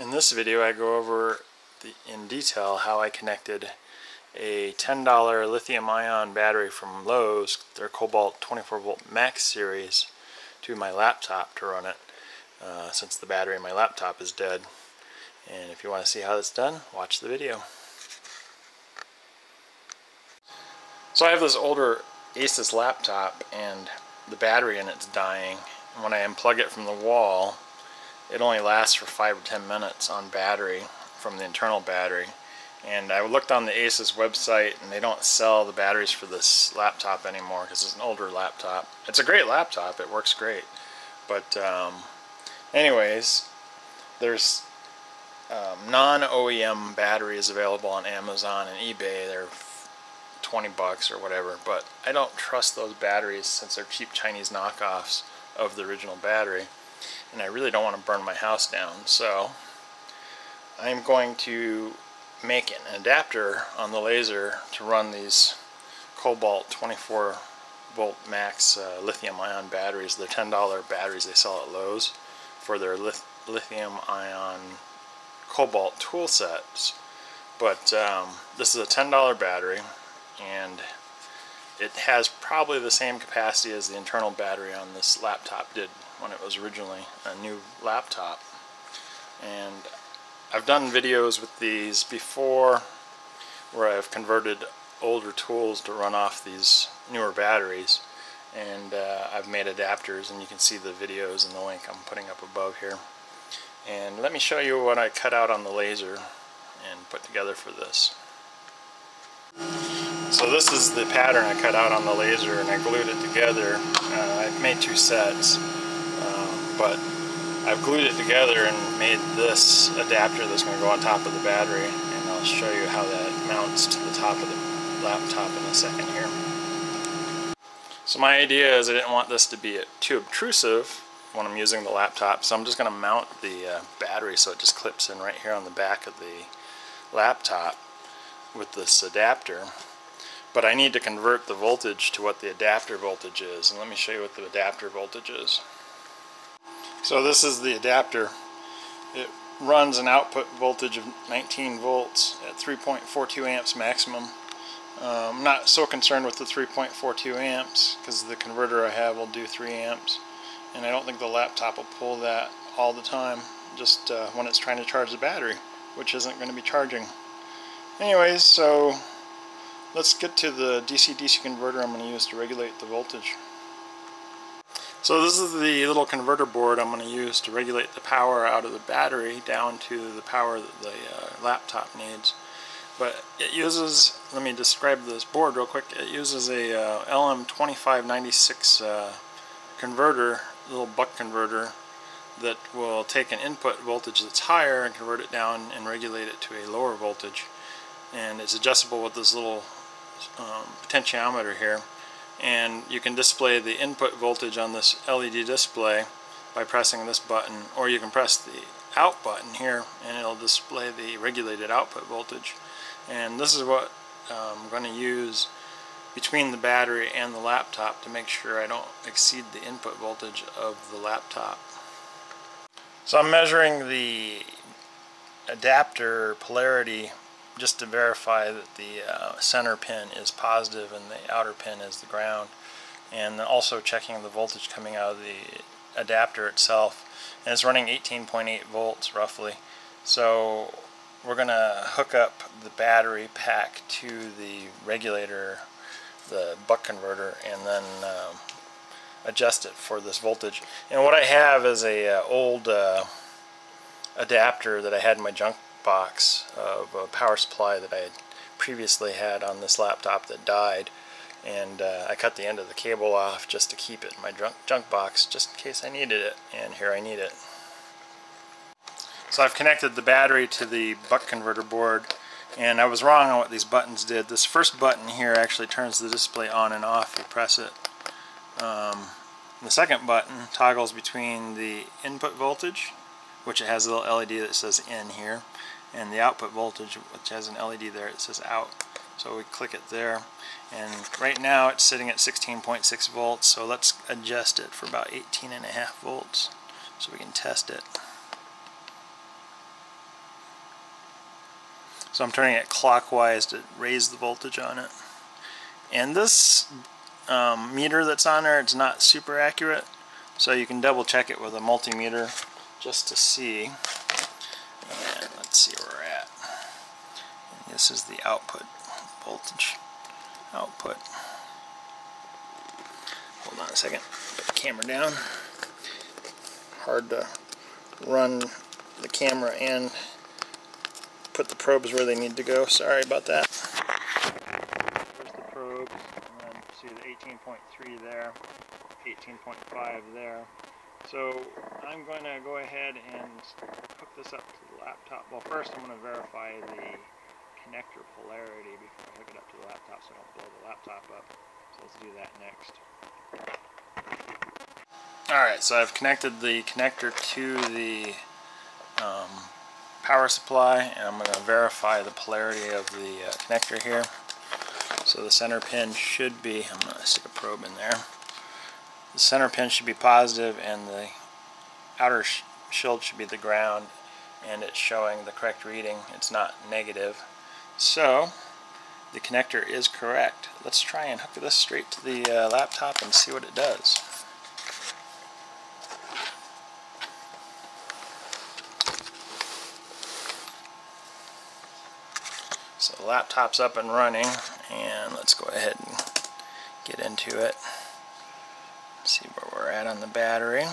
In this video I go over the, in detail how I connected a $10 lithium ion battery from Lowe's, their Kobalt 24 volt max series, to my laptop to run it uh, since the battery in my laptop is dead. And if you want to see how that's done, watch the video. So I have this older Asus laptop and the battery in it's dying. And when I unplug it from the wall, it only lasts for 5 or 10 minutes on battery from the internal battery. And I looked on the Asus website and they don't sell the batteries for this laptop anymore because it's an older laptop. It's a great laptop, it works great. But um, anyways, there's um, non-OEM batteries available on Amazon and eBay. They're 20 bucks or whatever, but I don't trust those batteries since they're cheap Chinese knockoffs of the original battery. And I really don't want to burn my house down, so I'm going to make an adapter on the laser to run these Kobalt 24 volt max uh, lithium ion batteries. They're $10 batteries they sell at Lowe's for their lithium ion Kobalt tool sets. But um, this is a $10 battery and it has probably the same capacity as the internal battery on this laptop did when it was originally a new laptop. And I've done videos with these before where I've converted older tools to run off these newer batteries. And uh, I've made adapters and you can see the videos in the link I'm putting up above here. And let me show you what I cut out on the laser and put together for this. So this is the pattern I cut out on the laser and I glued it together. Uh, I've made two sets but I've glued it together and made this adapter that's going to go on top of the battery and I'll show you how that mounts to the top of the laptop in a second here. So my idea is I didn't want this to be too obtrusive when I'm using the laptop so I'm just going to mount the uh, battery so it just clips in right here on the back of the laptop with this adapter but I need to convert the voltage to what the adapter voltage is and let me show you what the adapter voltage is. So this is the adapter. It runs an output voltage of 19 volts at 3.42 amps maximum. Um, I'm not so concerned with the 3.42 amps because the converter I have will do 3 amps and I don't think the laptop will pull that all the time just uh, when it's trying to charge the battery which isn't going to be charging. Anyways, so let's get to the DC-DC converter I'm going to use to regulate the voltage. So this is the little converter board I'm going to use to regulate the power out of the battery down to the power that the uh, laptop needs. But it uses, let me describe this board real quick, it uses a uh, LM2596 uh, converter, little buck converter, that will take an input voltage that's higher and convert it down and regulate it to a lower voltage. And it's adjustable with this little um, potentiometer here and you can display the input voltage on this LED display by pressing this button or you can press the out button here and it'll display the regulated output voltage and this is what I'm going to use between the battery and the laptop to make sure I don't exceed the input voltage of the laptop. So I'm measuring the adapter polarity just to verify that the uh, center pin is positive and the outer pin is the ground. And also checking the voltage coming out of the adapter itself. And it's running 18.8 volts roughly. So we're gonna hook up the battery pack to the regulator the buck converter and then um, adjust it for this voltage. And what I have is a uh, old uh, adapter that I had in my junk box of a power supply that I had previously had on this laptop that died and uh, I cut the end of the cable off just to keep it in my junk, junk box just in case I needed it and here I need it. So I've connected the battery to the buck converter board and I was wrong on what these buttons did. This first button here actually turns the display on and off if you press it. Um, the second button toggles between the input voltage which it has a little LED that says in here and the output voltage which has an LED there it says out so we click it there and right now it's sitting at 16.6 volts so let's adjust it for about 18 and a half volts so we can test it So I'm turning it clockwise to raise the voltage on it. And this um, meter that's on there, it's not super accurate. So you can double check it with a multimeter just to see. Let's see where we're at. This is the output voltage. Output. Hold on a second. Put the camera down. Hard to run the camera and put the probes where they need to go. Sorry about that. There's the probes, then see the 18.3 there, 18.5 there. So I'm going to go ahead and hook this up laptop. Well, first I'm going to verify the connector polarity before I hook it up to the laptop so I don't blow the laptop up. So let's do that next. Alright, so I've connected the connector to the um, power supply and I'm going to verify the polarity of the uh, connector here. So the center pin should be, I'm going to stick a probe in there. The center pin should be positive and the outer sh shield should be the ground and it's showing the correct reading. It's not negative. So the connector is correct. Let's try and hook this straight to the uh, laptop and see what it does. So the laptop's up and running and let's go ahead and get into it. See where we're at on the battery.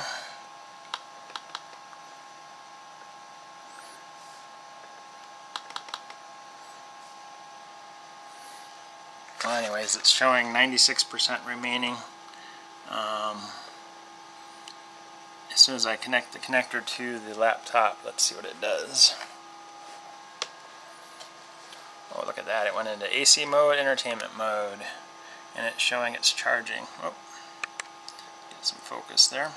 Well, anyways, it's showing 96% remaining. Um, as soon as I connect the connector to the laptop, let's see what it does. Oh, look at that. It went into AC mode, entertainment mode, and it's showing it's charging. Oh, get some focus there.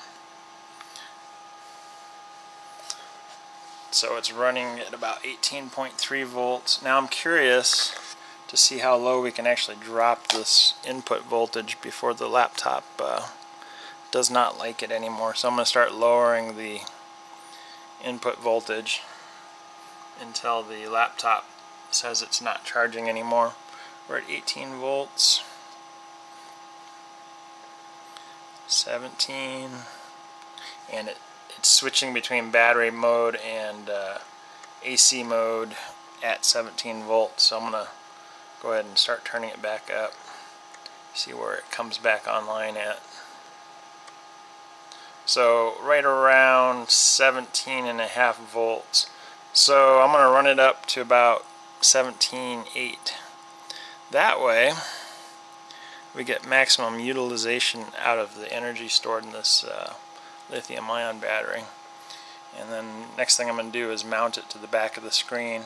So it's running at about 18.3 volts. Now I'm curious to see how low we can actually drop this input voltage before the laptop uh, does not like it anymore. So I'm going to start lowering the input voltage until the laptop says it's not charging anymore. We're at 18 volts. 17 and it, it's switching between battery mode and uh, AC mode at 17 volts so I'm gonna go ahead and start turning it back up. See where it comes back online at. So right around 17 and a half volts. So I'm going to run it up to about 17.8 that way we get maximum utilization out of the energy stored in this uh, lithium ion battery. And then next thing I'm going to do is mount it to the back of the screen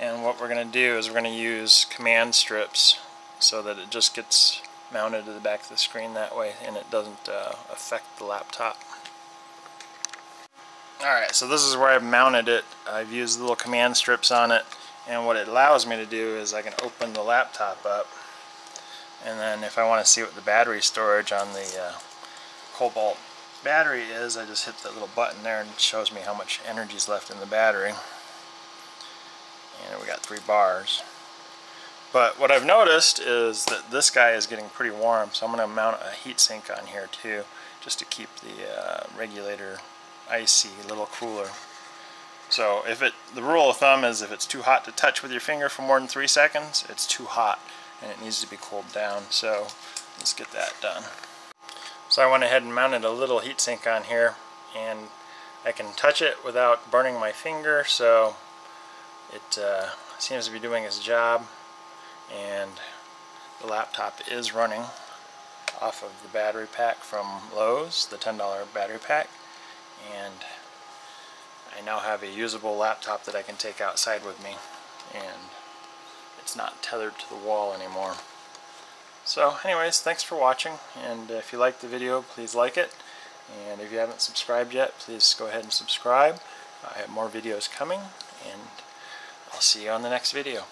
and what we're going to do is we're going to use command strips so that it just gets mounted to the back of the screen that way and it doesn't uh, affect the laptop. Alright, so this is where I've mounted it. I've used little command strips on it and what it allows me to do is I can open the laptop up and then if I want to see what the battery storage on the uh, Kobalt battery is, I just hit that little button there and it shows me how much energy is left in the battery and we got three bars. But what I've noticed is that this guy is getting pretty warm, so I'm going to mount a heat sink on here too, just to keep the uh, regulator IC, a little cooler. So if it, the rule of thumb is if it's too hot to touch with your finger for more than three seconds, it's too hot and it needs to be cooled down. So let's get that done. So I went ahead and mounted a little heat sink on here and I can touch it without burning my finger so it uh, seems to be doing its job and the laptop is running off of the battery pack from Lowe's, the $10 battery pack and I now have a usable laptop that I can take outside with me and it's not tethered to the wall anymore. So anyways, thanks for watching and if you liked the video please like it and if you haven't subscribed yet please go ahead and subscribe. I have more videos coming and I'll see you on the next video.